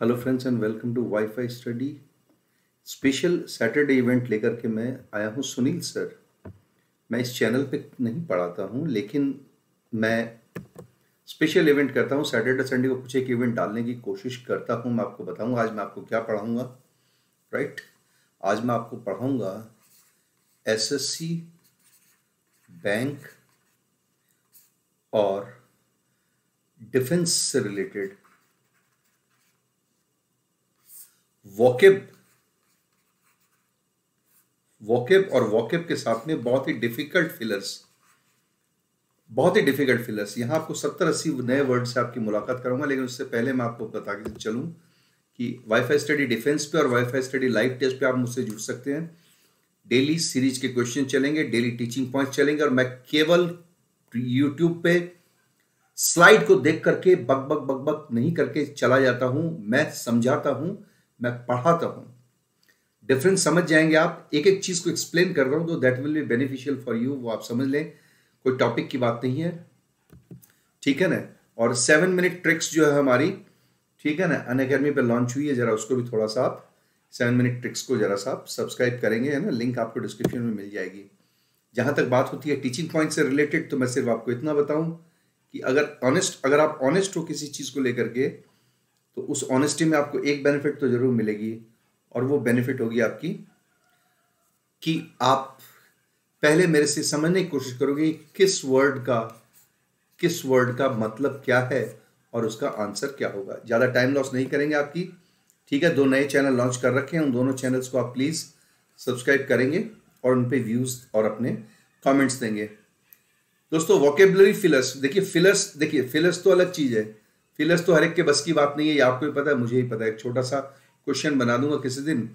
Hello friends and welcome to WiFi study special Saturday event लेकर के मैं आया हूँ सुनील सर। मैं इस चैनल पे नहीं पढ़ाता हूँ, लेकिन मैं स्पेशल इवेंट करता हूँ। सैटरडे संडे को कुछ एक इवेंट डालने की कोशिश करता हूँ। मैं आपको बताऊँगा आज मैं आपको क्या पढ़ाऊँगा। राइट आज मैं आपको पढ़ाऊँगा एसएससी बैंक और डिफेंस से रिलेटेड वॉकेब वॉकेब और वॉकेब के साथ में बहुत ही डिफ़िकल्ट फिलर्स बहुत ही डिफ़िकल्ट फिलर्स यहाँ आपको सत्तर अस्सी नए वर्ड से आपकी मुलाकात करूँगा लेकिन उससे पहले मैं आपको बता के चलूँ कि वाईफाई स्टडी डिफेंस पे और वाईफाई स्टडी लाइव टेस्ट पे आप मुझसे जुड़ सकते हैं। डेली सीरीज़ के क्वेश्चन चलेंगे डेली टीचिंग पॉइंट चलेंगे और मैं केवल यूट्यूब पे स्लाइड को देख करके बक बक बक बक नहीं करके चला जाता हूँ। मैं समझाता हूँ मैं पढ़ाता हूँ। डिफरेंस समझ जाएँगे आप। एक एक चीज़ को एक्सप्लेन कर रहा हूँ तो that will be beneficial for you वो आप समझ लें। कोई टॉपिक की बात नहीं है। ठीक है ना? और सेवन मिनट ट्रिक्स जो है हमारी, ठीक है ना? अन अकेडमी पर लॉन्च हुई है, जरा उसको भी थोड़ा सा आप सेवन मिनट ट्रिक्स को जरा सा आप सब्सक्राइब करेंगे, है ना? लिंक आपको डिस्क्रिप्शन में मिल जाएगी। जहाँ तक बात होती है टीचिंग पॉइंट से रिलेटेड तो मैं सिर्फ़ आपको इतना बताऊँ कि अगर ऑनेस्ट अगर आप ऑनेस्ट हो किसी चीज़ को लेकर के तो उस ऑनेस्टी में आपको एक बेनिफिट तो ज़रूर मिलेगी और वो बेनिफिट होगी आपकी कि आप पहले मेरे से समझने की कोशिश करोगे किस वर्ड का, किस वर्ड का मतलब क्या है और उसका आंसर क्या होगा। ज़्यादा टाइम लॉस नहीं करेंगे आपकी। ठीक है, दो नए चैनल लॉन्च कर रखे हैं। उन दोनों चैनल्स को आप प्लीज़ सब्सक्राइब करेंगे और उन पर व्यूज़ और अपने कमेंट्स देंगे। दोस्तों वोकेबलरी फिलर्स देखिए फिलर्स देखिए फिलर्स तो अलग चीज़ है। फिलर्स तो हर एक के बस की बात नहीं है, ये आपको भी पता है, मुझे ही पता है। एक छोटा सा क्वेश्चन बना दूँगा किसी दिन।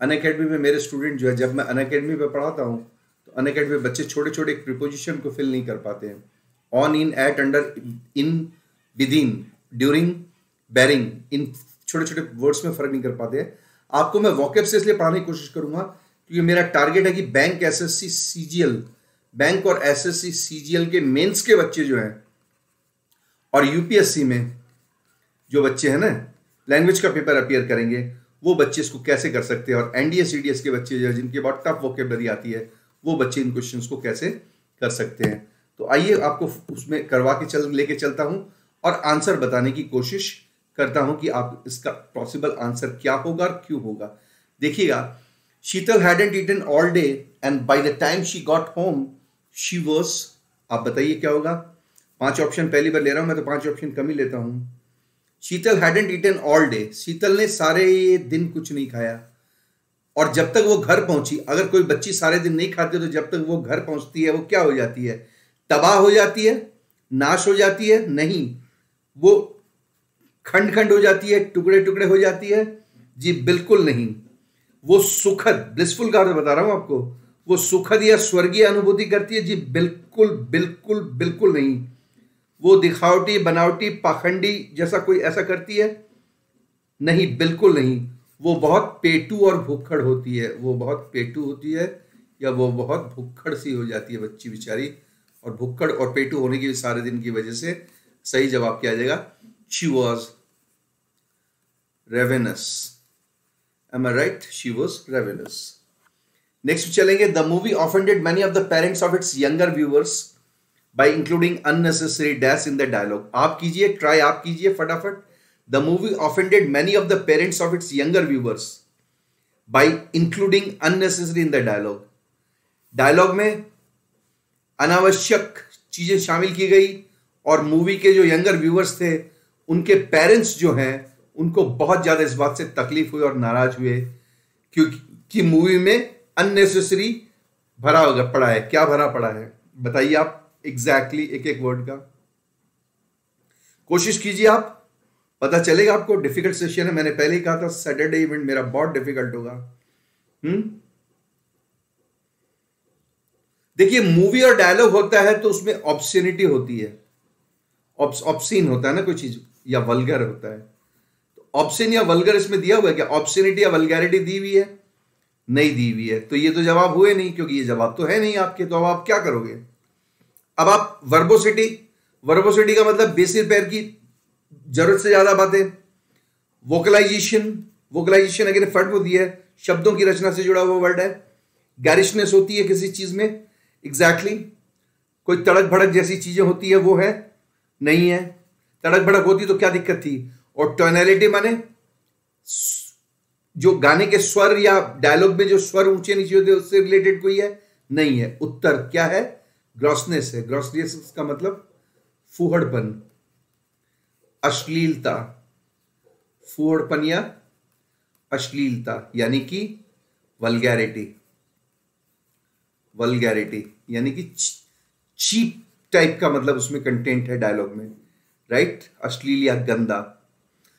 अन अकेडमी में मेरे स्टूडेंट जो है, जब मैं अन अकेडमी पर पढ़ाता हूँ तो अन अकेडमी बच्चे छोटे छोटे प्रिपोजिशन को फिल नहीं कर पाते हैं। On in at under in with in during barring in छोटे छोटे वर्ड्स में फ़र्क नहीं कर पाते हैं। आपको मैं वॉकअप से इसलिए पढ़ाने की कोशिश करूँगा, क्योंकि मेरा टारगेट है कि bank S S C C G L bank और S S C C G L के मेन्स के बच्चे जो हैं, और यूपीएससी में जो बच्चे हैं ना लैंग्वेज का पेपर अपियर करेंगे, वो बच्चे इसको कैसे कर सकते हैं? और एनडीए सीडीएस के बच्चे जो जिनके बहुत टफ वोकेबलरी आती है, वो बच्चे इन क्वेश्चन को कैसे कर सकते हैं? तो आइए आपको उसमें करवा के चल, लेके चलता हूँ और आंसर बताने की कोशिश करता हूँ कि आप इसका पॉसिबल आंसर क्या होगा और क्यों होगा। देखिएगा Sheetal had hadn't eaten all day and by the time she got home she was आप बताइए क्या होगा? पाँच ऑप्शन पहली बार ले रहा हूँ, मैं तो पाँच ऑप्शन कम ही लेता हूँ। Sheetal hadn't eaten all day Sheetal ने सारे दिन कुछ नहीं खाया। और जब तक वो घर पहुँची, अगर कोई बच्ची सारे दिन नहीं खाती तो जब तक वो घर पहुँचती है, वो क्या हो जाती है? तबाह हो जाती है, नाश हो जाती है, नहीं। वो खंड खंड हो जाती है टुकड़े टुकड़े हो जाती है। जी, बिल्कुल नहीं। वो सुखद ब्लिसफुल का बता रहा हूँ आपको, वो सुखद या स्वर्गीय अनुभूति करती है, जी, बिल्कुल बिल्कुल बिल्कुल नहीं। वो दिखावटी, बनावटी, पाखंडी जैसा कोई ऐसा करती है? नहीं, बिल्कुल नहीं। वो बहुत पेटू और भुक्खड़ होती है। वो बहुत पेटू होती है या वो बहुत भुक्खड़ सी हो जाती है बच्ची बेचारी। और भुक्खड़ और पेटू होने की सारे दिन की वजह से सही जवाब क्या आ जाएगा? She was ravenous am I right she was ravenous next चलेंगे the movie offended many of the parents of its younger viewers by including unnecessary dash in the dialogue आप कीजिए ट्राई आप कीजिए फटाफट। The movie offended many of the parents of its younger viewers by including unnecessary in the dialogue dialogue में अनावश्यक चीज़ें शामिल की गई और मूवी के जो यंगर व्यूवर्स थे, उनके पेरेंट्स जो हैं, उनको बहुत ज़्यादा इस बात से तकलीफ़ हुई और नाराज़ हुए क्योंकि मूवी में अननेसेसरी भरा पड़ा है। क्या भरा पड़ा है? बताइए आप। एग्जैक्टली exactly, एक एक वर्ड का। कोशिश कीजिए आप, पता चलेगा आपको डिफ़िकल्ट सेशन है, मैंने पहले ही कहा था सैटरडे इवेंट मेरा बहुत डिफ़िकल्ट होगा। हम्म? देखिए मूवी और डायलॉग होता है तो उसमें ऑप्शनिटी होती है। ऑप्शन होता है ना कोई चीज़, या वलगर होता है। तो ऑप्शन या वलगर इसमें दिया हुआ है क्या? ऑप्शनिटी या वलगैरिटी दी हुई है? नहीं दी हुई है। तो ये तो जवाब हुए नहीं, क्योंकि ये जवाब तो है नहीं आपके तो अब आप क्या करोगे? अब आप वर्बोसिटी वर्बोसिटी का मतलब बेसिस पैर की ज़रूरत से ज़्यादा बातें। वोकलाइजेशन वोकलाइजेशन अगर फट होती है, शब्दों की रचना से जुड़ा हुआ वर्ड है। गैरिशनेस होती है किसी चीज़ में। Exactly exactly. कोई तड़क भड़क जैसी चीज़ें होती है, वो है, नहीं है। तड़क भड़क होती तो क्या दिक्कत थी? और टोनैलिटी माने, जो गाने के स्वर या डायलॉग में जो स्वर ऊँचे नीचे होते उससे रिलेटेड कोई है? नहीं है। उत्तर क्या है? ग्रॉसनेस है। ग्रॉसनेस का मतलब फूहड़पन, अश्लीलता। फूहड़पन या अश्लीलता, यानी कि वलगैरिटी वलगैरिटी यानी कि चीप टाइप का मतलब उसमें कंटेंट है डायलॉग में। राइट अश्लील या गंदा।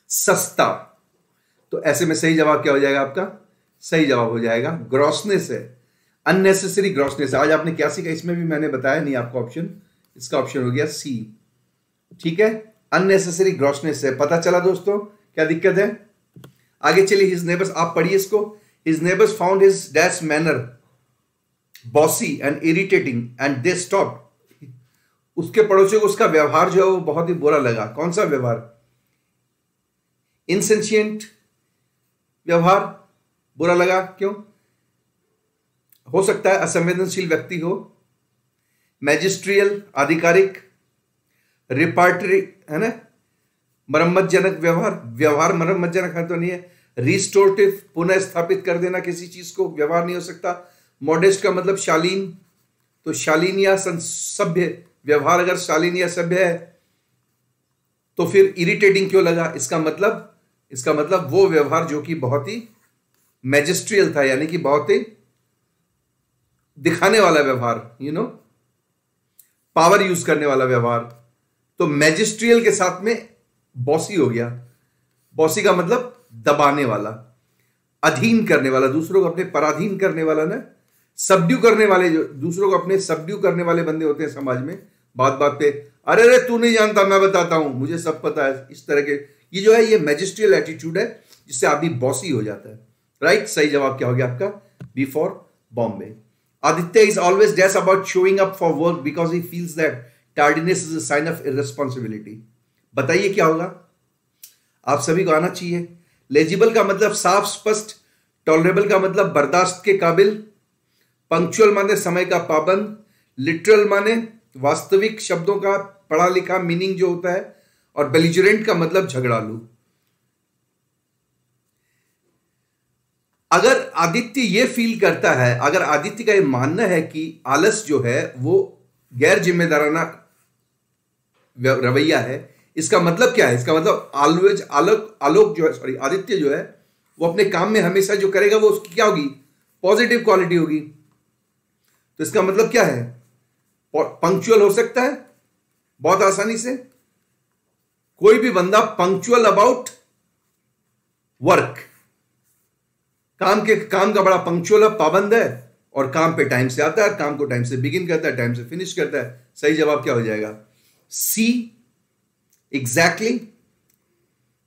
सस्ता। तो ऐसे में सही जवाब क्या हो जाएगा आपका? सही जवाब हो जाएगा। ग्रॉसनेस है। अननेसेसरी ग्रॉसनेस आज आपने क्या सीखा? इसमें भी मैंने बताया, नहीं आपका ऑप्शन इसका ऑप्शन हो गया सी ठीक है? अननेसेसरी ग्रॉसनेस है। पता चला दोस्तों? क्या दिक्कत है? आगे चलिए हिज नेबर्स आप पढ़िए इसको. His neighbours found his dash manner bossy and irritating and they stop उसके पड़ोसियों को उसका व्यवहार जो है वो बहुत ही बुरा लगा। कौन सा व्यवहार? इनसेंशियंट व्यवहार बुरा लगा। क्यों? हो सकता है असंवेदनशील व्यक्ति हो, मैजिस्ट्रियल, आधिकारिक, रिपार्टरी, है ना? मरम्मतजनक व्यवहार व्यवहार मरम्मतजनक है तो नहीं है। रिस्टोरेटिव पुनः स्थापित कर देना किसी चीज़ को, व्यवहार नहीं हो सकता। मॉडेस्ट का मतलब शालीन। तो शालीन या सभ्य व्यवहार अगर शालीन या सभ्य है तो फिर इरिटेटिंग क्यों लगा? इसका मतलब इसका मतलब वो व्यवहार जो कि बहुत ही मैजिस्ट्रियल था, यानी कि बहुत ही दिखाने वाला व्यवहार यू नो पावर यूज़ करने वाला व्यवहार। तो मैजिस्ट्रियल के साथ में बॉसी हो गया। बॉसी का मतलब दबाने वाला, अधीन करने वाला, दूसरों को अपने पराधीन करने वाला ना? सबड्यू करने वाले जो, दूसरों को अपने सबड्यू करने वाले बंदे होते हैं समाज में बात बात पे, अरे अरे, तू नहीं जानता, मैं बताता हूँ, मुझे सब पता है। इस तरह के, ये जो है, ये मैजिस्ट्रियल एटीट्यूड है, जिससे आदमी बॉसी हो जाता है। राइट सही जवाब क्या हो गया आपका? Before Bombay Aditya is always dash about showing up for work because he feels that tardiness is a sign of irresponsibility बताइए क्या होगा? आप सभी को आना चाहिए। लेजिबल का मतलब साफ़, स्पष्ट टॉलरेबल का मतलब बर्दाश्त के काबिल पंक्चुअल माने समय का पाबंद लिटरल माने वास्तविक शब्दों का पढ़ा लिखा मीनिंग जो होता है, और बेलिजरेंट का मतलब झगड़ालू। अगर आदित्य ये फील करता है, अगर आदित्य का ये मानना है कि आलस जो है, वो गैर जिम्मेदाराना रवैया है, इसका मतलब क्या है? इसका मतलब ऑलवेज आलोक आलोक जो है सॉरी आदित्य जो है, वो अपने काम में हमेशा जो करेगा, वो उसकी क्या होगी? पॉजिटिव क्वालिटी होगी। तो इसका मतलब क्या है? पंक्चुअल हो सकता है, बहुत आसानी से। कोई भी बंदा पंक्चुअल अबाउट वर्क काम के, काम का बड़ा पंक्चुअल पाबंद है, और काम पे टाइम से आता है, काम को टाइम से बिगिन करता है टाइम से फिनिश करता है। सही जवाब क्या हो जाएगा? सी एग्जैक्टली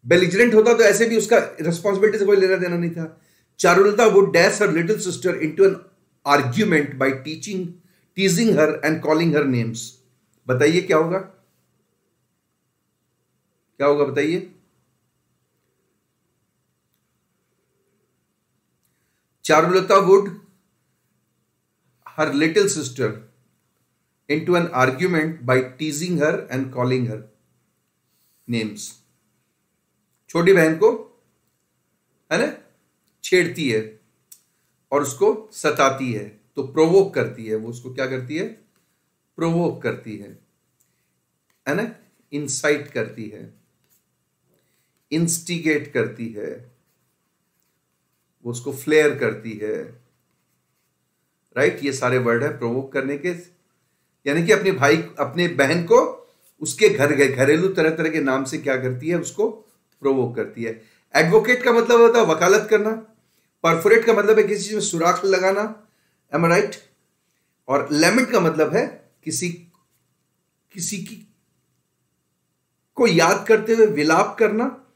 बेलिजरेंट होता तो ऐसे भी उसका रिस्पॉन्सिबिलिटी से कोई लेना देना नहीं था। Charulata would dash her little sister into an argument by teaching teasing her and calling her names बताइए क्या होगा? क्या होगा बताइए? Charulata would her little sister into an argument by teasing her and calling her names छोटी बहन को, है ना, छेड़ती है और उसको सताती है तो प्रोवोक करती है, वो उसको क्या करती है? प्रोवोक करती है है ना इंसाइट करती है इंस्टिगेट करती है वो उसको फ्लेयर करती है। राइट ये सारे वर्ड है प्रोवोक करने के। यानी कि अपने भाई, अपने बहन को उसके घर गए, घरेलू तरह तरह के नाम से क्या करती है, उसको प्रोवोक करती है। एडवोकेट का मतलब होता है वकालत करना। परफोरेट का मतलब है किसी चीज़ में सुराख लगाना। एम राइट और लेमिट का मतलब है किसी किसी की, को याद करते हुए विलाप करना।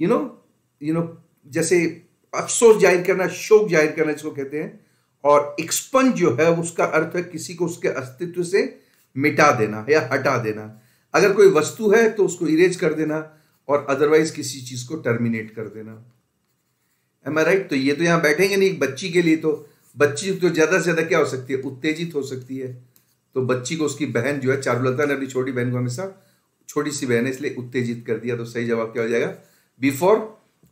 यू नो यू नो जैसे अफसोस ज़ाहिर करना, शोक ज़ाहिर करना इसको कहते हैं। और एक्सपंज जो है, उसका अर्थ है किसी को उसके अस्तित्व से मिटा देना या हटा देना। अगर कोई वस्तु है तो उसको इरेज कर देना और अदरवाइज़ किसी चीज़ को टर्मिनेट कर देना। एम आई राइट तो ये तो यहाँ बैठेंगे नहीं बच्ची के लिए तो। बच्ची तो ज़्यादा से ज़्यादा क्या हो सकती है? उत्तेजित हो सकती है। तो बच्ची को उसकी बहन जो है, चारुलता ने अपनी छोटी बहन को हमेशा छोटी सी बहन है, इसलिए उत्तेजित कर दिया तो सही जवाब क्या हो जाएगा? बिफोर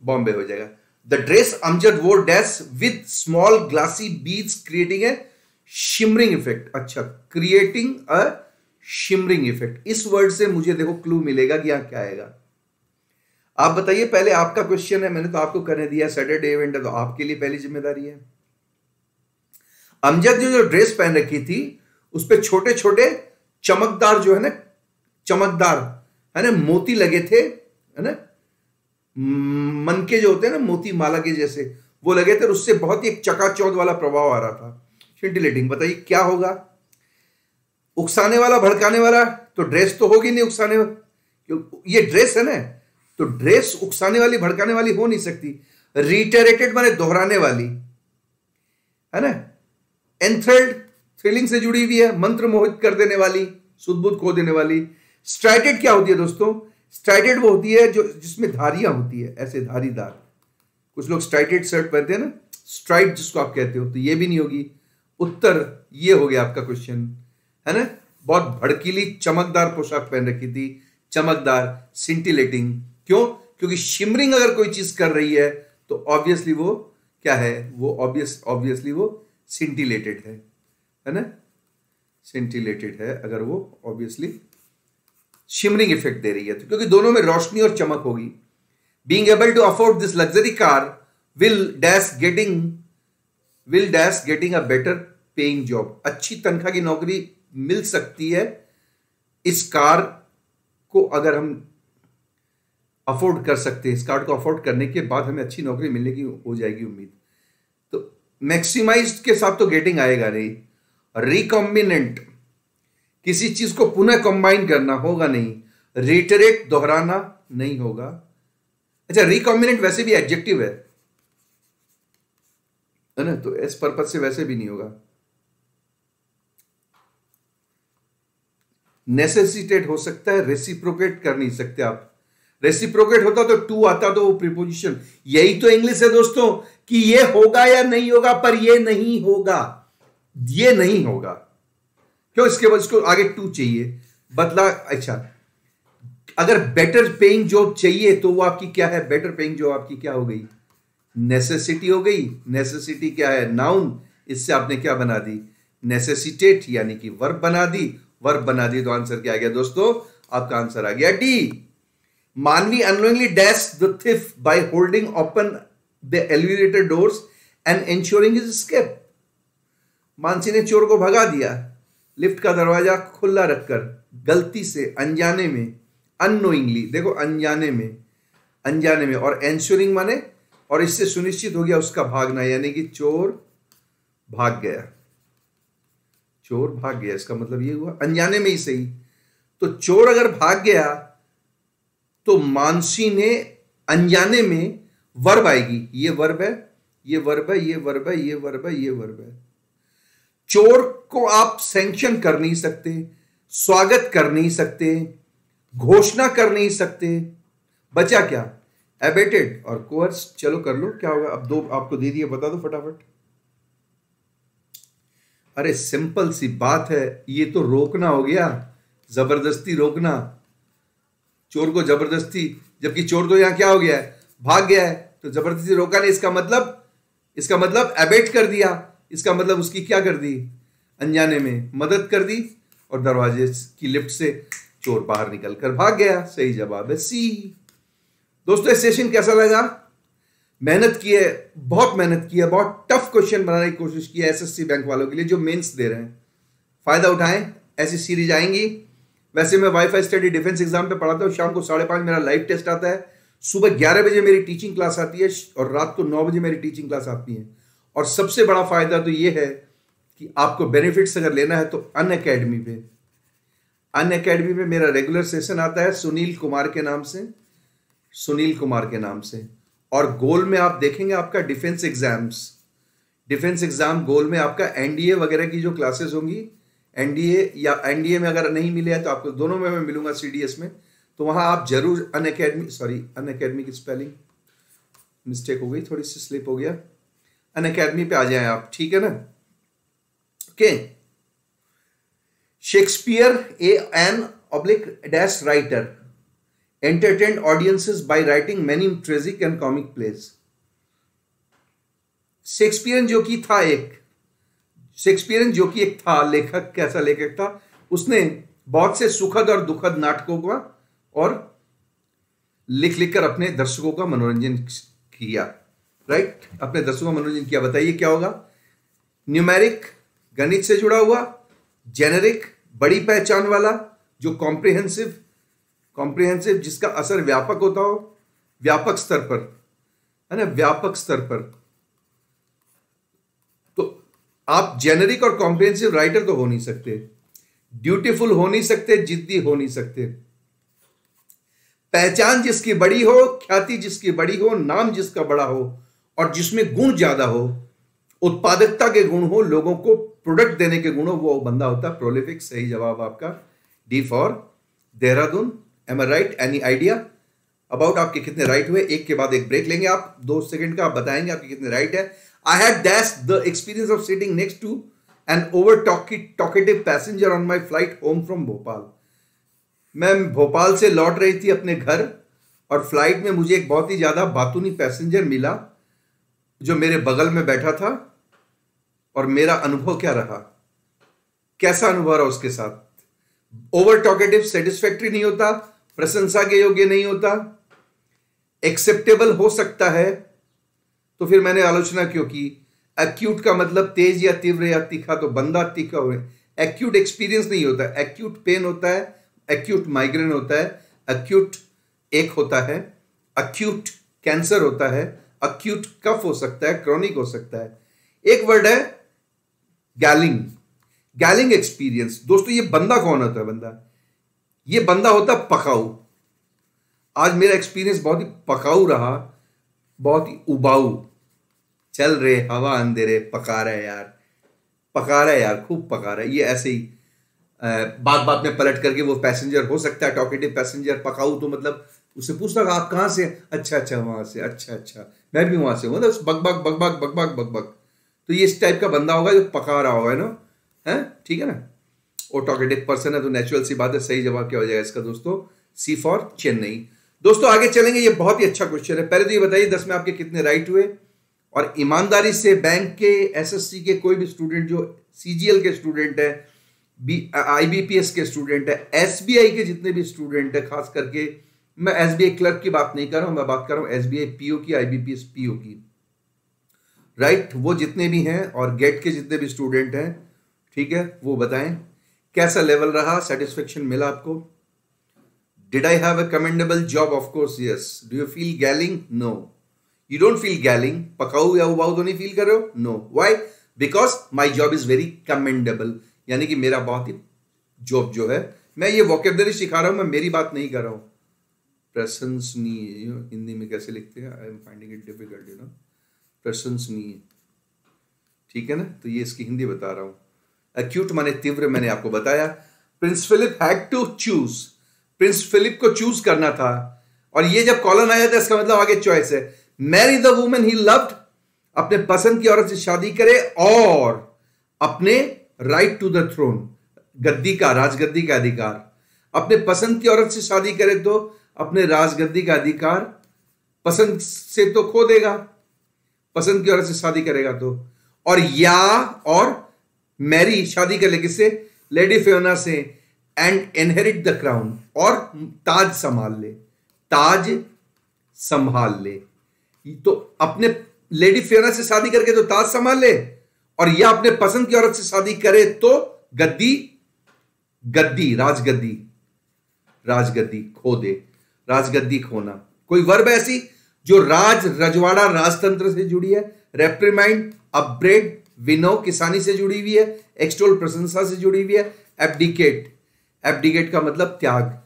बॉम्बे हो जाएगा। The dress Amjad wore dash with small glassy beads creating a shimmering effect अच्छा क्रिएटिंग अ शिमरिंग इफ़ेक्ट इस वर्ड से मुझे देखो क्लू मिलेगा कि यहाँ क्या आएगा। आप बताइए, पहले आपका क्वेश्चन है, मैंने तो आपको करने दिया सैटरडे इवेंट है तो आपके लिए पहली ज़िम्मेदारी है। अमजद ने जो ड्रेस पहन रखी थी, उस पर छोटे छोटे चमकदार जो है ना, चमकदार, है ना, मोती लगे थे, है ना मन के जो होते हैं ना, मोती माला के जैसे, वो लगे थे उससे बहुत ही एक चकाचौंध वाला प्रभाव आ रहा था। शिंटिलेटिंग बताइए क्या होगा? उकसाने वाला, भड़काने वाला तो ड्रेस तो होगी नहीं उकसाने ये ड्रेस है ना तो ड्रेस उकसाने वाली, भड़काने वाली हो नहीं सकती। रिटेरेटेड माने दोहराने वाली। है ना? एंथ्रेल्ड थ्रिलिंग से जुड़ी हुई है, मंत्र मोहित कर देने वाली सुदबुद खो देने वाली। स्ट्राइटेड क्या होती है दोस्तों? स्ट्राइटेड वो होती है जो, जिसमें धारियाँ होती है, ऐसे धारीदार। कुछ लोग स्ट्राइटेड शर्ट पहनते हैं ना स्ट्राइट जिसको आप कहते हो तो ये भी नहीं होगी। उत्तर, ये हो गया आपका क्वेश्चन है ना? बहुत भड़कीली, चमकदार पोशाक पहन रखी थी, चमकदार सिंटिलेटिंग क्यों? क्योंकि शिमरिंग अगर कोई चीज़ कर रही है तो ऑब्वियसली वो क्या है? वो ऑब्वियस ऑब्वियसली वो सिंटिलेटेड है है ना? सिंटिलेटेड है, अगर वो ऑब्वियसली शिमरिंग इफ़ेक्ट दे रही है। तो क्योंकि दोनों में रोशनी और चमक होगी। Being able to afford this luxury car will dash getting will dash getting a better paying job अच्छी तनख्वाह की नौकरी मिल सकती है। इस कार को अगर हम अफोर्ड कर सकते हैं, इस कार को अफोर्ड करने के बाद हमें अच्छी नौकरी मिलने की हो जाएगी उम्मीद। तो मैक्सिमाइज के साथ तो गेटिंग आएगा नहीं। रिकॉम्बिनेंट किसी चीज़ को पुनः कंबाइन करना होगा नहीं। रिटरेट दोहराना नहीं होगा। अच्छा रिकॉम्बिनेंट वैसे भी एडजेक्टिव है। है ना? तो इस पर्पज से वैसे भी नहीं होगा। नेसेसिटेट हो सकता है रेसिप्रोकेट कर नहीं सकते आप। रेसिप्रोकेट होता तो टू आता तो वो प्रिपोजिशन यही तो इंग्लिश है दोस्तों, कि ये होगा या नहीं होगा, पर ये नहीं होगा। ये नहीं होगा। क्यों? इसके बाद इसको आगे टू चाहिए। बदला अच्छा। अगर बेटर पेइंग जॉब चाहिए तो वो आपकी क्या है? बेटर पेइंग जॉब आपकी क्या हो गई? नेसेसिटी हो गई। नेसेसिटी क्या है? नाउन इससे आपने क्या बना दी? नेसेसिटेट यानी कि वर्ब बना दी। वर्ब बना दी तो आंसर क्या आ गया दोस्तों? आपका आंसर आ गया D Manvi annoyingly dash the thief by holding open the elevator doors and ensuring is escape Mansi ने चोर को भगा दिया। लिफ्ट का दरवाज़ा खुला रखकर गलती से अनजाने में अनोइंगली देखो अनजाने में अनजाने में, और एंश्योरिंग माने, और इससे सुनिश्चित हो गया उसका भागना, यानी कि चोर भाग गया। चोर भाग गया, इसका मतलब ये हुआ, अनजाने में ही सही। तो चोर अगर भाग गया तो मानसी ने अनजाने में वर्ब आएगी। ये वर्ब है, ये वर्ब है, ये वर्ब है, ये वर्ब है, ये वर्ब है। चोर को आप सैंक्शन कर नहीं सकते, स्वागत कर नहीं सकते, घोषणा कर नहीं सकते। बचा क्या? एबेटेड और कोर्स चलो कर लो। क्या होगा? अब दो आपको दे दिया बता दो फटाफट। अरे सिंपल सी बात है, ये तो रोकना हो गया। ज़बरदस्ती रोकना। चोर को ज़बरदस्ती, जबकि चोर तो यहाँ क्या हो गया है? भाग गया है। तो ज़बरदस्ती रोका नहीं, इसका मतलब इसका मतलब एबेट कर दिया। इसका मतलब उसकी क्या कर दी? अनजाने में मदद कर दी और दरवाजे की लिफ्ट से चोर बाहर निकल कर भाग गया। सही जवाब है सी दोस्तों सेशन कैसा लगा? मेहनत की है, बहुत मेहनत की है, बहुत टफ क्वेश्चन बनाने की कोशिश की है एसएससी बैंक वालों के लिए जो मेंस दे रहे हैं। फ़ायदा उठाएँ, ऐसी सीरीज़ आएँगी। वैसे मैं वाईफाई स्टडी डिफेंस एग्ज़ाम पे पढ़ाता हूँ, शाम को साढ़े पाँच मेरा लाइव टेस्ट आता है। सुबह ग्यारह बजे मेरी टीचिंग क्लास आती है और रात को नौ बजे मेरी टीचिंग क्लास आती है। और सबसे बड़ा फ़ायदा तो ये है कि आपको बेनिफिट्स अगर लेना है तो अन अकेडमी पे। अन अकेडमी में मेरा रेगुलर सेशन आता है सुनील कुमार के नाम से। सुनील कुमार के नाम से। और गोल में आप देखेंगे आपका defence exams defence exam goal में आपका एनडीए वगैरह की जो क्लासेस होंगी एनडीए या एनडीए में अगर नहीं मिले तो आपको दोनों में मैं मिलूँगा सीडीएस में। तो वहाँ आप ज़रूर Unacademy sorry Unacademy की स्पेलिंग मिस्टेक हो गई, थोड़ी सी स्लिप हो गया। अन अकेडमी पे आ जाए आप, ठीक है ना? Okay Shakespeare a an oblique dash writer entertain audiences by writing many tragic and comic plays Shakespearean जो कि था एक शेक्सपियन जो कि एक था, लेखक, कैसा लेखक था, उसने बहुत से सुखद और दुखद नाटकों का और लिख लिखकर अपने दर्शकों का मनोरंजन किया। राइट अपने दर्शकों का मनोरंजन किया। बताइए क्या होगा? न्यूमेरिक गणित से जुड़ा हुआ जेनेरिक बड़ी पहचान वाला, जो कॉम्प्रिहेंसिव कॉम्प्रिहेंसिव जिसका असर व्यापक होता हो, व्यापक स्तर पर, है ना? व्यापक स्तर पर। तो आप जेनेरिक और कॉम्प्रिहेंसिव राइटर तो हो नहीं सकते। ड्यूटीफुल हो नहीं सकते, जिद्दी हो नहीं सकते। पहचान जिसकी बड़ी हो, ख्याति जिसकी बड़ी हो, नाम जिसका बड़ा हो और जिसमें गुण ज़्यादा हो, उत्पादकता के गुण हो, लोगों को प्रोडक्ट देने के गुण हो, वो बंदा होता है प्रोलिफिक सही जवाब आपका। D for Dehradun am right any idea about आपके कितने राइट हुए? एक के बाद एक ब्रेक लेंगे आप। दो सेकंड का आप बताएँगे आपके कितने राइट है। I had dash the experience of sitting next to an over talkative passenger on my flight home from Bhopal मैं भोपाल से लौट रही थी अपने घर और फ़्लाइट में मुझे एक बहुत ही ज़्यादा बातूनी पैसेंजर मिला। जो मेरे बगल में बैठा था और मेरा अनुभव क्या रहा? कैसा अनुभव रहा उसके साथ? ओवर टॉकेटिव सेटिस्फैक्ट्री नहीं होता, प्रशंसा के योग्य नहीं होता। एक्सेप्टेबल हो सकता है तो फिर मैंने आलोचना क्यों की? एक्यूट का मतलब तेज या तीव्र या तीखा तो बंदा तीखा हो एक्यूट एक्सपीरियंस नहीं होता। एक्यूट पेन होता है एक्यूट माइग्रेन होता है अक्यूट एक होता है अक्यूट कैंसर होता है अक्यूट कफ हो सकता है क्रॉनिक हो सकता है। एक वर्ड है गैलिंग गैलिंग एक्सपीरियंस दोस्तों, ये बंदा कौन होता है बंदा? ये बंदा होता है पकाऊ। आज मेरा एक्सपीरियंस बहुत ही पकाऊ रहा, बहुत ही उबाऊ। चल रहे हवा अंधेरे पका रहे यार। पका रहा है यार, खूब पका रहा है। ये ऐसे ही बात बात में पलट करके वो पैसेंजर हो सकता है टॉकेटिव पैसेंजर पकाऊ तो मतलब उससे पूछता आप कहाँ से अच्छा अच्छा वहाँ से अच्छा अच्छा। मैं भी वहाँ से हूँ। मतलब bug bug bug bug bug bug bug bug तो ये इस टाइप का बंदा होगा जो पका रहा होगा ना? है? ठीक है ना? वो टॉकेटिव पर्सन है तो नेचुरल सी बात है। सही जवाब क्या हो जाएगा इसका, दोस्तों? सी फॉर चेन्नई दोस्तों, आगे चलेंगे। ये बहुत ही अच्छा क्वेश्चन है। पहले तो ये बताइए, दस में आपके कितने राइट हुए? और ईमानदारी से बैंक के एसएससी के कोई भी स्टूडेंट जो सीजीएल के स्टूडेंट है आईबीपीएस के स्टूडेंट है एसबीआई के जितने भी स्टूडेंट है, खास करके मैं एसबीआई क्लर्क की बात नहीं कर रहा हूँ, मैं बात कर रहा हूँ एसबीआई पीओ की आईबीपीएस पीओ की। राइट वो जितने भी हैं और गेट के जितने भी स्टूडेंट हैं, ठीक है, वो बताएँ। कैसा लेवल रहा? सेटिस्फेक्शन मिला आपको? Did I have a commendable job of course yes do you feel galling no you don't feel galling पकाऊ या उबाऊ तो नहीं फील कर रहे हो? No why because my job is very commendable यानी कि मेरा बहुत ही जॉब जो है, मैं ये वॉकेबलरी सिखा रहा हूँ, मैं मेरी बात नहीं कर रहा हूँ। प्रशंसनीय हिंदी में कैसे लिखते हैं? I am finding it difficult you know प्रशंसनीय ठीक है ना? तो ये इसकी हिंदी बता रहा हूँ। अक्यूट माने तीव्र मैंने आपको बताया। Prince Philip had to choose Prince Philip को चूज़ करना था। और ये जब कॉलन आया था, इसका मतलब आगे चॉइस है। Mary the women he loved अपने पसंद की औरत से शादी करे और अपने राइट टू द थ्रोन गद्दी का, राजगद्दी का अधिकार। अपने पसंद की औरत से शादी करे तो अपने राजगद्दी का अधिकार पसंद से तो खो देगा, पसंद की औरत से शादी करेगा तो। और या, और मैरी शादी कर ले किससे? लेडी फेना से। एंड इनहेरिट द क्राउन और ताज संभाल ले। ताज संभाल ले। तो अपने लेडी फेना से शादी करके तो ताज संभाल ले। और यह अपने पसंद की औरत से शादी करे तो गद्दी गद्दी, राजगद्दी राजगद्दी खो दे। राजगद्दी खोना। कोई वर्ब ऐसी जो राज रजवाड़ा राजतंत्र से जुड़ी है, रेप्रीमाइंड, अपग्रेड विनो किसानी से जुड़ी हुई है एक्सटोल प्रशंसा से जुड़ी हुई है, एब्डिकेट। एब्डिकेट का मतलब त्याग।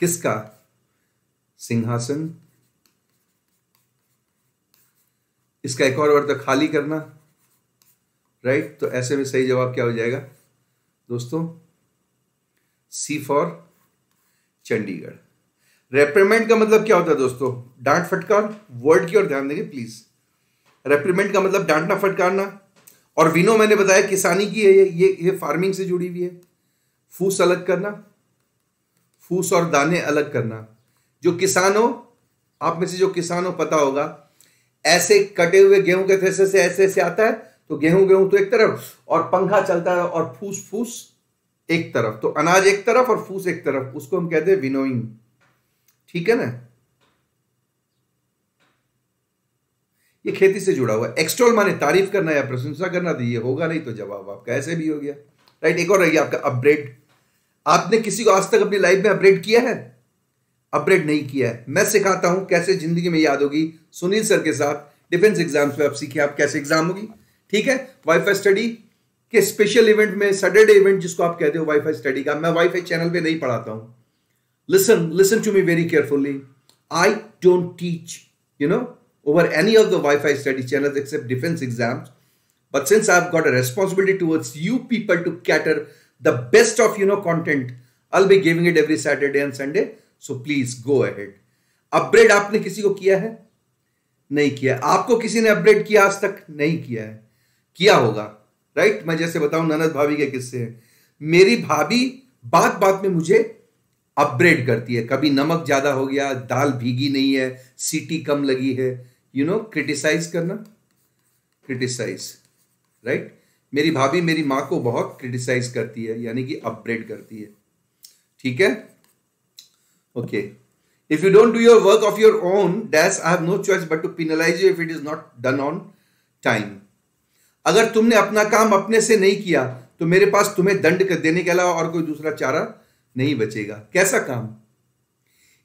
किसका? सिंहासन। इसका एक और अर्थ खाली करना। राइट? तो ऐसे में सही जवाब क्या हो जाएगा? दोस्तों सी फॉर चंडीगढ़। रेप्रीमेंट का मतलब क्या होता है दोस्तों? डांट फटकार वर्ड की ओर ध्यान देंगे प्लीज़ रेप्रीमेंट का मतलब डांटना फटकारना। और विनो मैंने बताया, किसानी की है, ये ये ये फ़ार्मिंग से जुड़ी हुई है। फूस अलग करना। फूस और दाने अलग करना। जो किसान हो, आप में से जो किसान हो, पता होगा, ऐसे कटे हुए गेहूँ के थ्रेसर से ऐसे ऐसे आता है तो गेहूँ गेहूँ तो एक तरफ़, और पंखा चलता है, और फूस फूस एक तरफ़ तो अनाज एक तरफ़ और फूस एक तरफ़, उसको हम कहते हैं विनोइंग। ठीक है ना? ये खेती से जुड़ा हुआ एक्सट्रोल माने तारीफ़ करना या प्रशंसा करना तो ये होगा नहीं तो जवाब आपका ऐसे भी हो गया। राइट एक और रही आपका अपग्रेड आपने किसी को आज तक अपनी लाइफ में अपग्रेड किया है? अपग्रेड नहीं किया है। मैं सिखाता हूँ कैसे ज़िंदगी में याद होगी। सुनील सर के साथ डिफेंस एग्ज़ाम्स में आप सीखिए आप कैसे एग्ज़ाम होगी? ठीक है? वाईफाई स्टडी कि स्पेशल इवेंट में सैटरडे इवेंट जिसको आप कहते हो वाईफाई स्टडी का, मैं वाईफाई चैनल पे नहीं पढ़ाता हूँ। Listen listen to me very carefully I don't teach you know over any of the WiFi Study channels except defence exams but since I have got a responsibility towards you people to cater the best of you know content I be giving it every Saturday and Sunday so please go ahead upgrade आपने किसी को किया है? नहीं किया। आपको किसी ने अपग्रेड किया आज तक? नहीं किया है। किया होगा। राइट मैं जैसे बताऊँ ननद भाभी के किस्से हैं। मेरी भाभी बात बात में मुझे अपग्रेड करती है। कभी नमक ज़्यादा हो गया, दाल भीगी नहीं है, सीटी कम लगी है। यू नो क्रिटिसाइज करना। क्रिटिसाइज राइट मेरी भाभी मेरी माँ को बहुत क्रिटिसाइज करती है, यानी कि अपग्रेड करती है। ठीक है? Okay if you don't do your work of your own dash I have no choice but to penalise you if it is not done on time अगर तुमने अपना काम अपने से नहीं किया तो मेरे पास तुम्हें दंड कर देने के अलावा और कोई दूसरा चारा नहीं बचेगा। कैसा काम?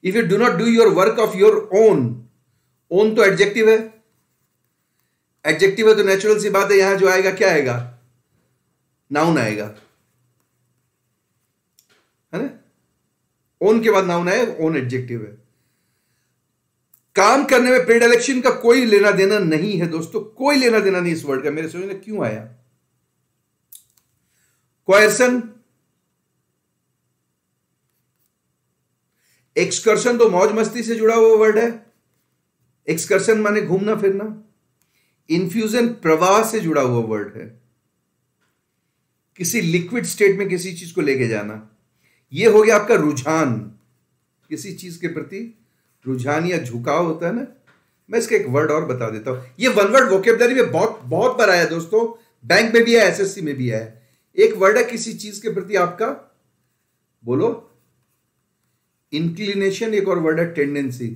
If you do not do your work of your own own तो एडजेक्टिव है। एडजेक्टिव है तो नेचुरल सी बात है, यहाँ जो आएगा, क्या आएगा? नाउन आएगा। है ना? ओन के बाद नाउन आए ओन एडजेक्टिव है। काम करने में प्रेडाइलेक्शन का कोई लेना देना नहीं है दोस्तों, कोई लेना देना नहीं इस वर्ड का। मेरे समझ में क्यों आया? क्वेश्चन एक्सकर्शन तो मौज मस्ती से जुड़ा हुआ वर्ड है। एक्सकर्शन माने घूमना, फिरना। इन्फ्यूजन प्रवाह से जुड़ा हुआ वर्ड है। किसी लिक्विड स्टेट में किसी चीज़ को लेके जाना। यह हो गया आपका रुझान। किसी चीज़ के प्रति रुझान या झुकाव होता है ना मैं इसका एक वर्ड और बता देता हूँ। ये वन वर्ड वोकेबलरी में बहुत बहुत बार आया दोस्तों। बैंक में भी है एसएससी में भी है। एक वर्ड है किसी चीज़ के प्रति आपका बोलो। इंक्लिनेशन एक और वर्ड है टेंडेंसी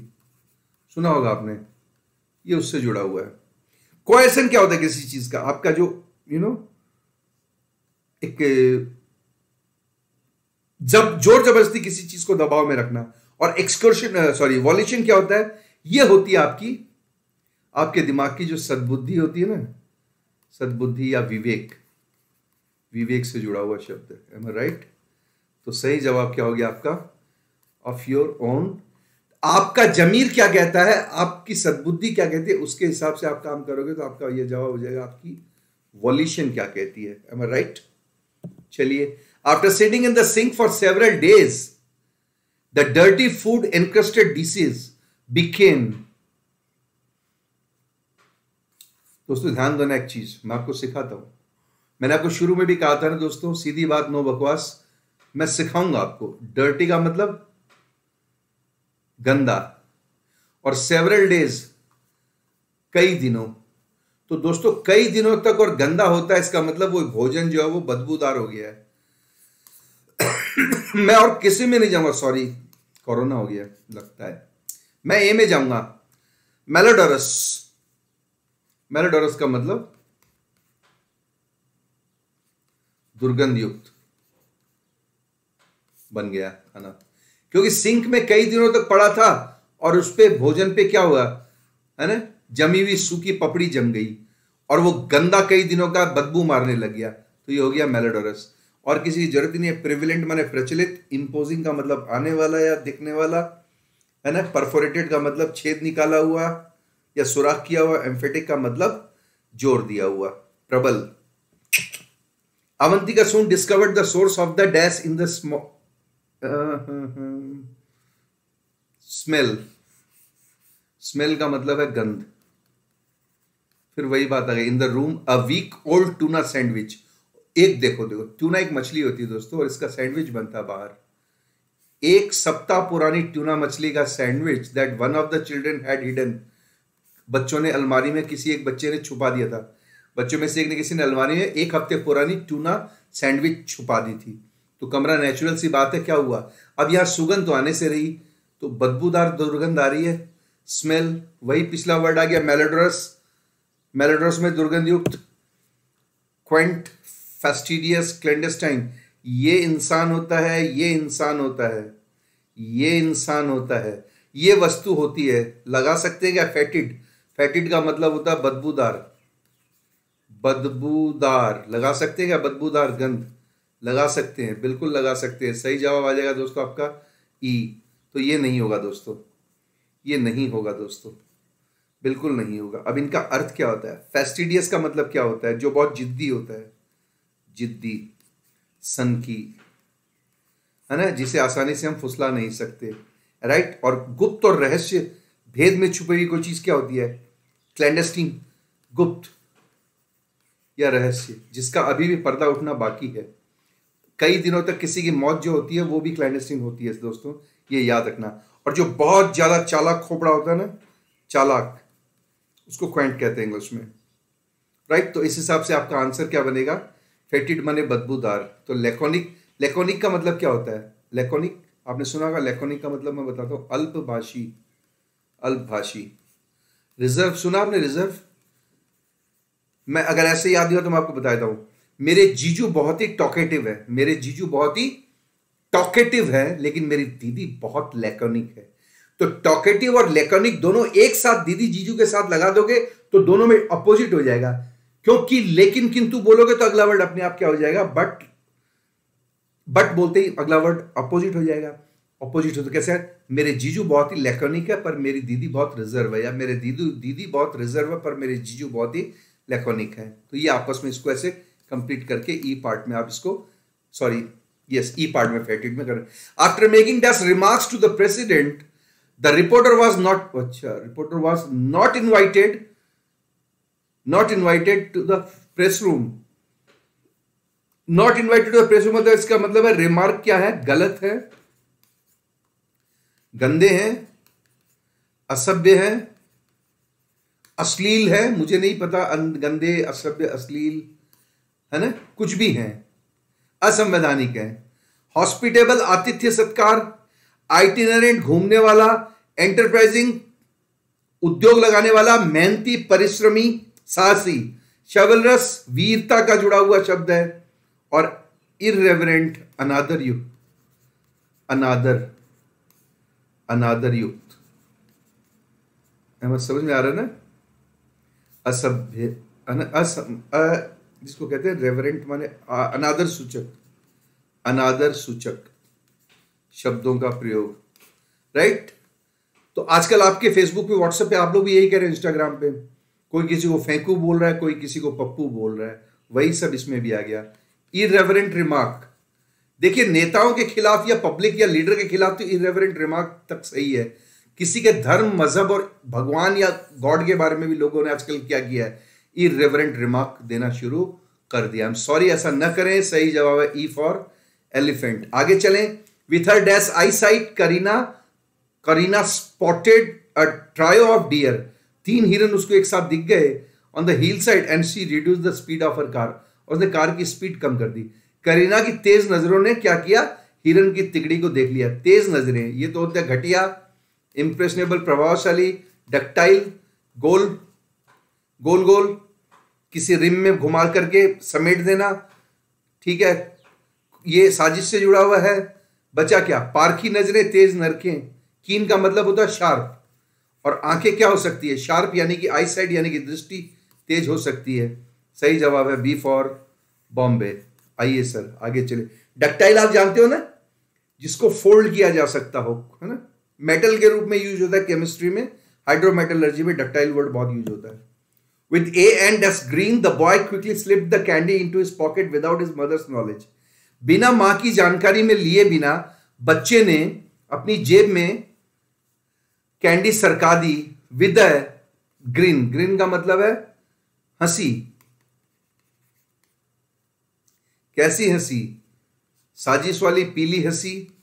सुना होगा आपने ये उससे जुड़ा हुआ है। कोएसन क्या होता है किसी चीज़ का? आपका जो यू you नो know, एक जब ज़ोर ज़बरदस्ती किसी चीज़ को दबाव में रखना और एक्सकर्शन सॉरी वॉल्यूशन क्या होता है? ये होती है आपकी, आपके दिमाग की जो सद्बुद्धि होती है ना, सद्बुद्धि या विवेक। विवेक से जुड़ा हुआ शब्द है एम राइट तो सही जवाब क्या हो गया आपका? ऑफ़ योर ओन आपका जमीर क्या कहता है? आपकी सद्बुद्धि क्या कहती है? उसके हिसाब से आप काम करोगे तो आपका यह जवाब हो जाएगा, आपकी वॉल्यूशन क्या कहती है? एम राइट चलिए after sitting in the sink for several days the dirty food encrusted dishes became दोस्तों, ध्यान देना एक चीज़, मैं आपको सिखाता हूँ। मैंने आपको शुरू में भी कहा था ना दोस्तों, सीधी बात, नो बकवास। मैं सिखाऊँगा आपको। डर्टी का मतलब गंदा। और सेवरल डेज़ कई दिनों। तो दोस्तों, कई दिनों तक और गंदा होता है, इसका मतलब वो भोजन जो है वो बदबूदार हो गया है। मैं और किसी में नहीं जाऊँगा। सॉरी कोरोना हो गया, लगता है। मैं ए में जाऊँगा। मेलोडोरस मेलोडोरस का मतलब दुर्गंध युक्त बन गया खाना क्योंकि सिंक में कई दिनों तक पड़ा था और उस पर भोजन पे क्या हुआ, है ना? जमी हुई सूखी पपड़ी जम गई और वो गंदा कई दिनों का बदबू मारने लग गया। तो ये हो गया मेलोडोरस और किसी की ज़रूरत नहीं है प्रिविलेंट माने प्रचलित इम्पोजिंग का मतलब आने वाला या दिखने वाला, है ना? परफोरेटेड का मतलब छेद निकाला हुआ या सुराख किया हुआ एम्फेटिक का मतलब ज़ोर दिया हुआ, प्रबल। Avantika soon discovered the source of the dash in the smell smell का मतलब है गंध। फिर वही बात आ गई in the room a week old tuna sandwich एक देखो देखो ट्यूना एक मछली होती है दोस्तों, और इसका सैंडविच बनता बाहर। एक सप्ताह पुरानी ट्यूना मछली का sandwich that one of the children had hidden बच्चों ने अलमारी में किसी एक बच्चे ने छुपा दिया था। बच्चों में से एक ने किसी ने अलमारी में एक हफ़्ते पुरानी ट्यूना सैंडविच छुपा दी थी। तो कमरा नेचुरल सी बात है, क्या हुआ? अब यहाँ सुगंध तो आने से रही तो बदबूदार दुर्गंध आ रही है। स्मेल वही पिछला वर्ड आ गया मेलोड्रस मेलोड्रस में दुर्गंध युक्त क्वेंट फेस्टिडियस, क्लेंडेस्टाइन, ये इंसान होता है, ये इंसान होता है, ये इंसान होता है। ये वस्तु होती है। लगा सकते हैं क्या? फैटिड फैटिड का मतलब होता है बदबूदार। बदबूदार। लगा सकते हैं क्या? बदबूदार गंध। लगा सकते हैं। बिल्कुल लगा सकते हैं। सही जवाब आ जाएगा दोस्तों आपका ई तो ये नहीं होगा दोस्तों। ये नहीं होगा दोस्तों। बिल्कुल नहीं होगा। अब इनका अर्थ क्या होता है? फेस्टिडियस का मतलब क्या होता है? जो बहुत जिद्दी होता है। जिद्दी सन की है ना, जिसे आसानी से हम फुसला नहीं सकते। राइट और गुप्त और रहस्य, भेद में छुपी हुई कोई चीज़ क्या होती है? क्लैंडस्टीन गुप्त या रहस्य, जिसका अभी भी पर्दा उठना बाकी है। कई दिनों तक किसी की मौत जो होती है, वो भी क्लैंडस्टीन होती है, दोस्तों, ये याद रखना। और जो बहुत ज़्यादा चालाक खोपड़ा होता है ना, चालाक, उसको क्वेंट कहते हैं इंग्लिश में। राइट तो इस हिसाब से आपका आंसर क्या बनेगा? फेटिड मने बदबूदार। तो लेकोनिक लेकोनिक का मतलब क्या होता है? लेकोनिक आपने सुना होगा लेकोनिक का मतलब मैं बताता हूँ, अल्पभाषी अल्पभाषी। रिज़र्व सुना आपने रिज़र्व मैं अगर ऐसे याद दिया तो मैं आपको बता देता हूँ। मेरे जीजू बहुत ही टॉकेटिव है। मेरे जीजू बहुत ही टॉकेटिव है, लेकिन मेरी दीदी बहुत लेकोनिक है। तो टॉकेटिव और लेकोनिक दोनों एक साथ दीदी जीजू के साथ लगा दोगे तो दोनों में अपोजिट हो जाएगा। क्योंकि लेकिन किंतु बोलोगे तो अगला वर्ड अपने आप क्या हो जाएगा? बट बट बोलते ही अगला वर्ड अपोजिट हो जाएगा। अपोजिट हो तो कैसे? मेरे जीजू बहुत ही लेकोनिक है, पर मेरी दीदी बहुत रिज़र्व है, या मेरे दीदी दीदी बहुत रिज़र्व है, पर मेरे जीजू बहुत ही लेकोनिक है। तो ये आपस में इसको ऐसे कंप्लीट करके ई e पार्ट में आप इसको सॉरी यस ई पार्ट में फेटेड में करें after making this remarks to the president the reporter was not अच्छा reporter was not invited not invited to the press room not invited to the press room मतलब इसका मतलब है रिमार्क क्या है? गलत है। गंदे हैं। असभ्य हैं। अश्लील है। मुझे नहीं पता गंदे, असभ्य, अश्लील, है ना? कुछ भी हैं। असंवैधानिक है। हॉस्पिटेबल आतिथ्य, सत्कार आइटिनरेंट घूमने वाला एंटरप्राइजिंग उद्योग लगाने वाला, मेहनती, परिश्रमी साहसी शवलरस वीरता का जुड़ा हुआ शब्द है और इरेवरेंट अनादर युक्त अनादर अनादर युक्त समझ में आ रहा है ना? असभ्य असम जिसको कहते हैं रेवरेंट माने अनादर सूचक अनादर सूचक, शब्दों का प्रयोग। राइट तो आजकल आपके फेसबुक पे व्हाट्सएप पे आप लोग भी यही कह रहे हैं इंस्टाग्राम पे। कोई किसी को फेंकू बोल रहा है, कोई किसी को पप्पू बोल रहा है। वही सब इसमें भी आ गया। इरेवरेंट रिमार्क देखिए, नेताओं के खिलाफ या पब्लिक या लीडर के खिलाफ तो इरेवरेंट रिमार्क तक सही है। किसी के धर्म, मज़हब और भगवान या गॉड के बारे में भी लोगों ने आजकल क्या किया है? इरेवरेंट रिमार्क देना शुरू कर दिया। हम सॉरी ऐसा न करें। सही जवाब है ई फॉर एलिफेंट आगे चलें। With her dash eyesight Kareena Kareena spotted a trio of deer तीन हिरन उसको एक साथ दिख गए on the hillside and she reduce the speed of her car और उसने कार की स्पीड कम कर दी। करीना की तेज नज़रों ने क्या किया? हिरन की तिगड़ी को देख लिया। तेज नज़रें। ये तो होते घटिया इंप्रेशनेबल प्रभावशाली डक्टाइल गोल गोल गोल। किसी रिम में घुमा करके समेट देना। ठीक है? ये साजिश से जुड़ा हुआ है। बचा क्या? पारखी नज़रें तेज नरकें। कीन का मतलब होता है शार्प। और आँखें क्या हो सकती है? शार्प यानी कि आई साइड यानी कि दृष्टि तेज हो सकती है। सही जवाब है बी फॉर बॉम्बे आइए सर, आगे चले डक्टाइल आप जानते हो ना? जिसको फोल्ड किया जा सकता हो, है ना? मेटल के रूप में यूज़ होता है केमिस्ट्री में। हाइड्रोमेटलर्जी में डक्टाइल वर्ड बहुत यूज़ होता है। With a and S green the boy quickly slip the candy into his pocket without his mother's knowledge बिना माँ की जानकारी में लिए बिना, बच्चे ने अपनी जेब में कैंडी सरका दी विद ग्रीन. ग्रीन का मतलब है हँसी. कैसी हँसी? साजिश वाली पीली हँसी?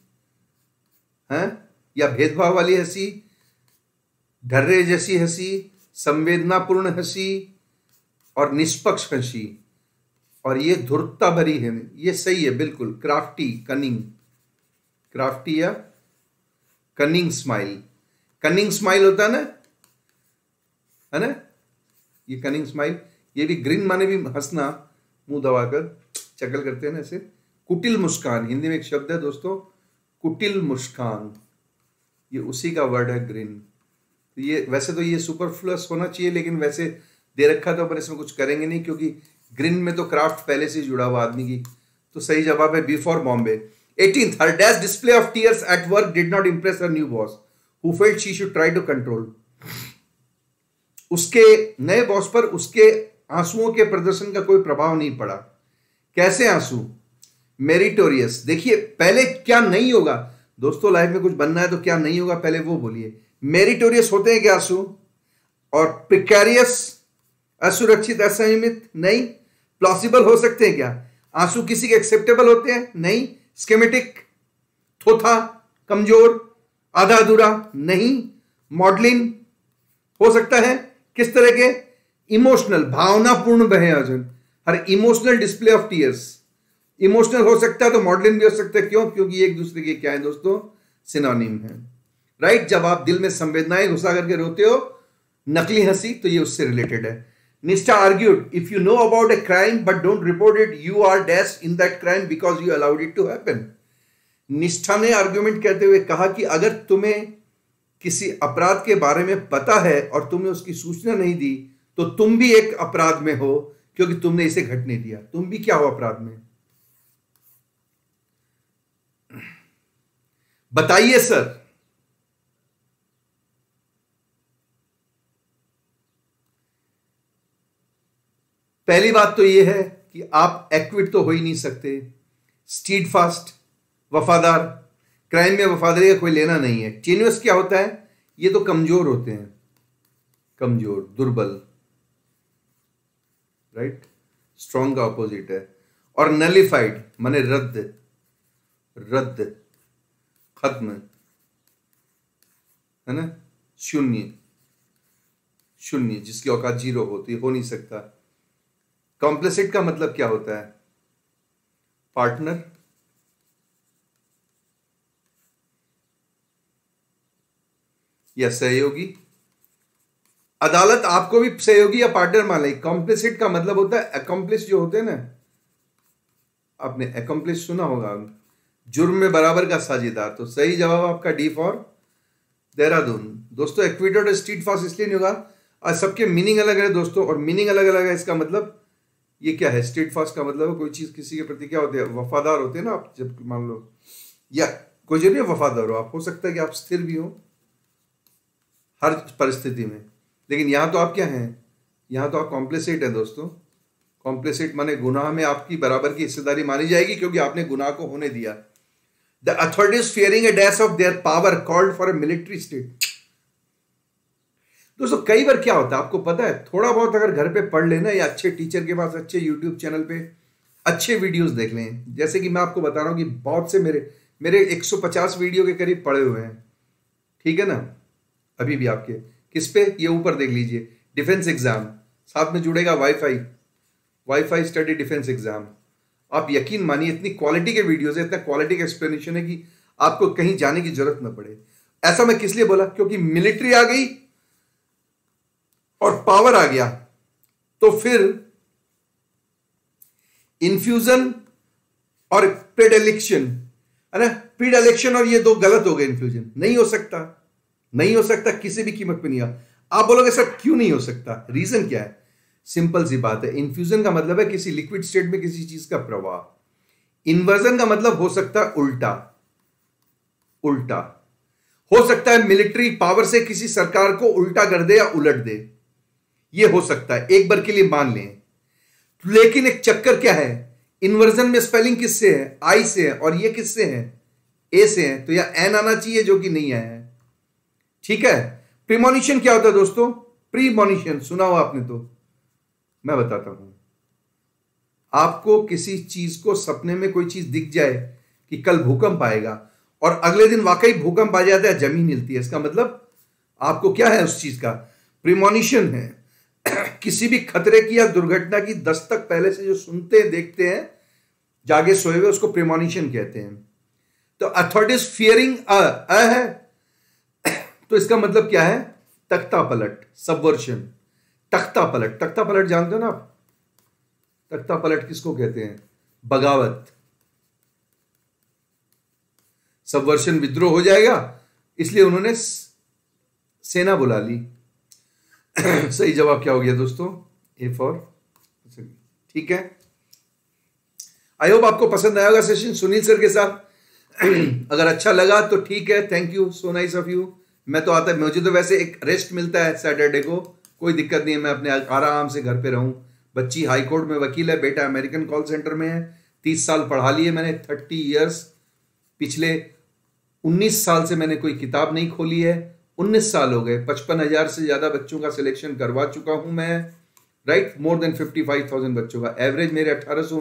है? या भेदभाव वाली हँसी? ढर्रे जैसी हँसी? संवेदनापूर्ण हँसी? और निष्पक्ष हँसी? और ये धुरता भरी है। ये सही है, बिल्कुल. क्राफ्टी कनिंग क्राफ्टी या कनिंग स्माइल कनिंग स्माइल होता है ना? है ना? ये कनिंग स्माइल, ये भी ग्रीन माने भी हंसना, मुँह दबाकर चकल करते हैं ना ऐसे। कुटिल मुस्कान, हिंदी में एक शब्द है दोस्तों, कुटिल मुस्कान। ये उसी का वर्ड है ग्रीन। तो ये, वैसे तो ये सुपरफ्लस होना चाहिए, लेकिन वैसे दे रखा तो अपन इसमें कुछ करेंगे नहीं, क्योंकि ग्रीन में तो क्राफ्ट पहले से जुड़ा हुआ आदमी की। तो सही जवाब है before Bombay 18th her dad's display of tears at work did not impress her new boss who felt she should try to control. उसके नए बॉस पर उसके आंसुओं के प्रदर्शन का कोई प्रभाव नहीं पड़ा। कैसे आँसू? मेरिटोरियस देखिए, पहले क्या नहीं होगा? दोस्तों लाइफ में कुछ बनना है तो क्या नहीं होगा? पहले वो बोलिए। मेरिटोरियस होते हैं क्या आँसू? और प्रिकैरियस असुरक्षित, असंयमित? नहीं। प्लॉसिबल हो सकते हैं क्या? आँसू किसी के एक्सेप्टेबल होते हैं? नहीं। स्केमेटिक थोथा? कमज़ोर? आधा अधूरा नहीं मॉडलिंग हो सकता है। किस तरह के? इमोशनल भावनापूर्ण बहे Arjun her emotional display of tears emotional हो सकता है तो मॉडलिंग भी हो सकता है। क्यों? क्योंकि एक दूसरे के क्या है दोस्तों? सिनोनिम है। राइट जब आप दिल में संवेदनाएँ घुसा करके रोते हो, नकली हँसी तो ये उससे रिलेटेड है। Nishtha argued if you know about a crime but don't report it you are dash in that crime because you allowed it to happen Nishtha ने आर्ग्यूमेंट कहते हुए कहा कि अगर तुम्हें किसी अपराध के बारे में पता है और तुमने उसकी सूचना नहीं दी तो तुम भी एक अपराध में हो, क्योंकि तुमने इसे घटने दिया। तुम भी क्या हो अपराध में? बताइए सर। पहली बात तो यह है कि आप एक्विट तो हो ही नहीं सकते। स्टीड फास्ट वफादार। क्राइम में वफादारी का कोई लेना नहीं है। चेन्यस क्या होता है? ये तो कमज़ोर होते हैं। कमज़ोर, दुर्बल। राइट स्ट्रॉन्ग का ऑपोजिट है। और नलिफाइड माने रद्द। रद्द। खत्म। है ना? शून्य। शून्य, जिसकी औकात ज़ीरो होती, हो नहीं सकता। कॉम्प्लेसिट का मतलब क्या होता है? पार्टनर या सहयोगी? अदालत आपको भी सहयोगी या पार्टनर मान ले। कॉम्प्लिसिट का मतलब होता है अकम्प्लिस जो होते हैं ना, आपने अकम्प्लिस सुना होगा। जुर्म में बराबर का साझेदार। तो सही जवाब आपका डी फॉर देहरादून। दोस्तों एक्विटेड स्ट्रीट फास्ट इसलिए नहीं होगा। आज सबके मीनिंग अलग है दोस्तों, और मीनिंग अलग अलग है। इसका मतलब ये क्या है? स्ट्रीट फास्ट का मतलब है कोई चीज़ किसी के प्रति क्या होते हैं? वफादार होते हैं ना आप, जब मान लो। या कोई जो नहीं वफादार हो, आप हो सकता है कि आप स्थिर भी हो। हर परिस्थिति में। लेकिन यहाँ तो आप क्या हैं? यहाँ तो आप कॉम्प्लेसेट हैं दोस्तों। कॉम्प्लेसेट माने गुनाह में आपकी बराबर की हिस्सेदारी मानी जाएगी क्योंकि आपने गुनाह को होने दिया। The authorities fearing a dash of their power called for a military state दोस्तों, कई बार क्या होता है? आपको पता है, थोड़ा बहुत अगर घर पे पढ़ लेना या अच्छे टीचर के पास, अच्छे यूट्यूब चैनल पे अच्छे वीडियोस देख लें। जैसे कि मैं आपको बता रहा हूँ कि बहुत से मेरे मेरे 150 वीडियो के करीब पड़े हुए हैं। ठीक है ना? अभी भी आपके। किस पे? ये ऊपर देख लीजिए। Defence exam. साथ में जुड़ेगा WiFi. WiFi Study defence exam. आप यकीन मानिए, इतनी क्वालिटी के वीडियोस है, इतना क्वालिटी का एक्सप्लेनेशन है कि आपको कहीं जाने की ज़रूरत ना पड़े। ऐसा मैं किस लिए बोला? क्योंकि मिलिट्री आ गई और पावर आ गया। तो फिर इन्फ्यूजन और प्रेडिलेक्शन है ना? प्रीडेलेक्शन और ये दो गलत हो गए इन्फ्यूजन नहीं हो सकता। नहीं हो सकता, किसी भी कीमत पे नहीं आ आप बोलोगे, सर, क्यों नहीं हो सकता? रीजन क्या है? सिंपल सी बात है। इन्फ्यूजन का मतलब है किसी लिक्विड स्टेट में किसी चीज़ का प्रवाह। इन्वर्जन का मतलब हो सकता है उल्टा। उल्टा। हो सकता है मिलिट्री पावर से किसी सरकार को उल्टा कर दे या उलट दे। यह हो सकता है। एक बार के लिए मान लें। लेकिन एक चक्कर क्या है? इन्वर्जन में स्पेलिंग किससे है? आई से है। और ये किससे है? ए से है। तो यहाँ एन आना चाहिए जो कि नहीं आया है। ठीक है? प्रीमोनिशन क्या होता है दोस्तों? प्रीमोनिशन सुना हुआ आपने तो। मैं बताता हूँ। आपको किसी चीज़ को सपने में कोई चीज़ दिख जाए कि कल भूकंप आएगा और अगले दिन वाकई भूकंप आ जाता है, ज़मीन हिलती है, इसका मतलब आपको क्या है उस चीज़ का? प्रिमोनिशन है। किसी भी खतरे की या दुर्घटना की दस्तक पहले से जो सुनते हैं देखते हैं, जागे सोए हुए, उसको प्रिमोनिशन कहते हैं। तो अथॉरिटीज फियरिंग अ है। तो इसका मतलब क्या है? तख्ता पलट सबवर्शन तख्ता पलट. तख्ता पलट जानते हो ना आप? तख्ता पलट किसको कहते हैं? बगावत. सबवर्शन विद्रोह हो जाएगा, इसलिए उन्होंने सेना बुला ली। सही जवाब क्या हो गया दोस्तों? ए फॉर ठीक है? आई होप आपको पसंद आएगा सेशन सुनील सर के साथ। अगर अच्छा लगा तो ठीक है thank you so nice of you मैं तो आता मुझे तो वैसे एक रेस्ट मिलता है सैटरडे को। कोई दिक्कत नहीं है, मैं अपने आराम से घर पे रहूँ। बच्ची हाई कोर्ट में वकील है, बेटा अमेरिकन कॉल सेंटर में है। तीस साल पढ़ा लिए मैंने थर्टी ईयर्स पिछले उन्नीस साल से मैंने कोई किताब नहीं खोली है। उन्नीस साल हो गए, पचपन हज़ार से ज़्यादा बच्चों का सिलेक्शन करवा चुका हूँ मैं। Right more than fifty five thousand बच्चों का। एवरेज मेरे अठारह सौ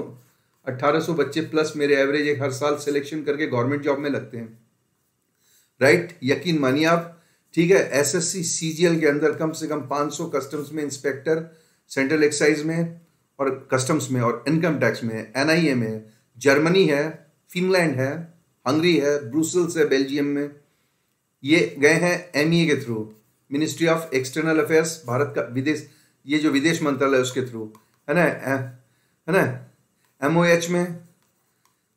अट्ठारह सौ बच्चे प्लस मेरे एवरेज एक हर साल सिलेक्शन करके गवर्नमेंट जॉब में लगते हैं। राइट यकीन मानिए आप ठीक है एसएससी सीजीएल के अंदर कम से कम 500 कस्टम्स में इंस्पेक्टर सेंट्रल एक्साइज में और कस्टम्स में और इनकम टैक्स में एनआईए में जर्मनी है फिनलैंड है हंगरी है ब्रूसल्स है बेल्जियम में। ये गए हैं एम e के through ministry of external affairs Bharat का विदेश, ये जो विदेश मंत्रालय उसके थ्रू है ना है ना एमओएच में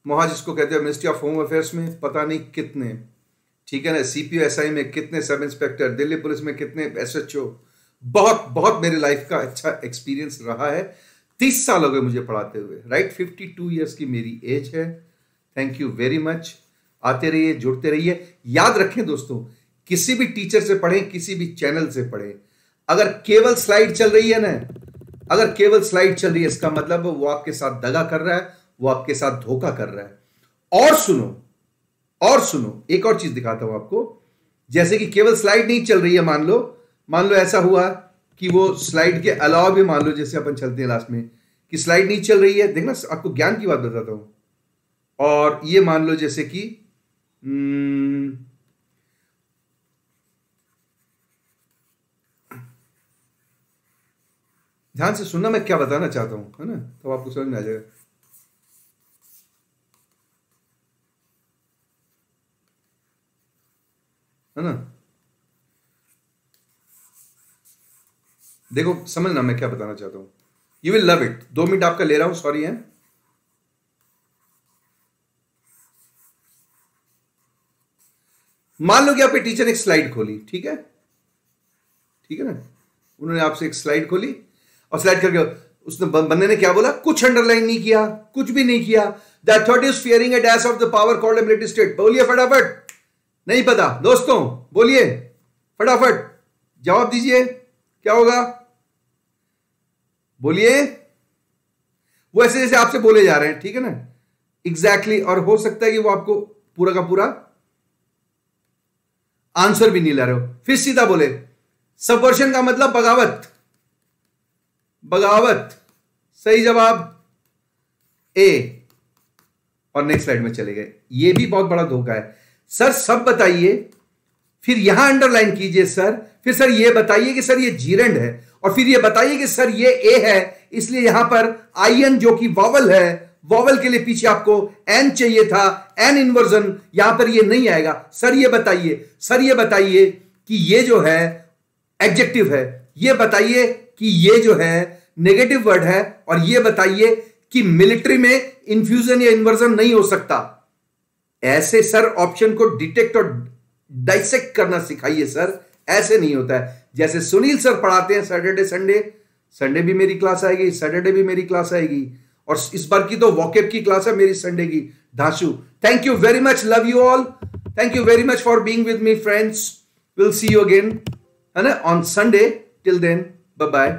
मोहा जिसको कहते हैं मिनिस्ट्री ऑफ़ होम अफेयर्स में, पता नहीं कितने। ठीक है ना? सी पी एस आई में कितने सब इंस्पेक्टर दिल्ली पुलिस में कितने एस एच ओ बहुत बहुत मेरे लाइफ का अच्छा एक्सपीरियंस रहा है। तीस साल हो गए मुझे पढ़ाते हुए राइट फिफ्टी टू ईयर्स की मेरी एज है। थैंक यू वेरी मच आते रहिए, जुड़ते रहिए। याद रखें दोस्तों, किसी भी टीचर से पढ़ें, किसी भी चैनल से पढ़ें, अगर केवल स्लाइड चल रही है ना, अगर केवल स्लाइड चल रही है, इसका मतलब वो आपके साथ दगा कर रहा है, वो आपके साथ धोखा कर रहा है। और सुनो और सुनो एक और चीज़ दिखाता हूँ आपको। जैसे कि केवल स्लाइड नहीं चल रही है मान लो। मान लो ऐसा हुआ कि वो स्लाइड के अलावा भी मान लो जैसे अपन चलते हैं लास्ट में कि स्लाइड नहीं चल रही है। देखना आपको ज्ञान की बात बताता हूँ। और ये मान लो जैसे कि हम्म, ध्यान से सुनना मैं क्या बताना चाहता हूँ है ना? तो आपको समझ में आ जाएगा। है ना? देखो समझना मैं क्या बताना चाहता हूँ। यू विल लव इट दो मिनट आपका ले रहा हूँ सॉरी है? मान लो कि आपके टीचर ने एक स्लाइड खोली, ठीक है? ठीक है ना? उन्होंने आपसे एक स्लाइड खोली और स्लाइड करके उसने बंदे ने क्या बोला? कुछ अंडरलाइन नहीं किया, कुछ भी नहीं किया। That thought is fearing a dash of the power called ability state बोलिए फटाफट। नहीं पता। दोस्तों बोलिए। फटाफट जवाब दीजिए। क्या होगा? बोलिए। वो ऐसे जैसे आपसे बोले जा रहे हैं ठीक है ना? एग्जैक्टली exactly, और हो सकता है कि वो आपको पूरा का पूरा आंसर भी नहीं ला रहे हो। फिर सीधा बोले सबवर्शन का मतलब बगावत। बगावत। सही जवाब। ए और नेक्स्ट स्लाइड में चले गए। ये भी बहुत बड़ा धोखा है। सर, सब बताइए। फिर यहाँ अंडरलाइन कीजिए, सर। फिर सर, ये बताइए कि सर, ये जीरेंड है। और फिर ये बताइए कि सर, ये ए है। इसलिए यहाँ पर आई एन जो कि वॉवल है वॉवल के लिए पीछे आपको एन चाहिए था एन इन्वर्जन यहाँ पर ये नहीं आएगा। सर, ये बताइए। सर, ये बताइए कि ये जो है एडजेक्टिव है। ये बताइए कि ये जो है नेगेटिव वर्ड है। और ये बताइए कि मिलिट्री में इन्फ्यूजन या इन्वर्जन नहीं हो सकता। ऐसे सर ऑप्शन को डिटेक्ट और डाइसेक्ट करना सिखाइए, सर। ऐसे नहीं होता है। जैसे सुनील सर पढ़ाते हैं सैटरडे संडे संडे भी मेरी क्लास आएगी सैटरडे भी मेरी क्लास आएगी। और इस बार की तो वॉकेप की क्लास है मेरी संडे की। धाशु thank you very much love you all thank you very much for being with me friends will see you again है ना on Sunday till then bye bye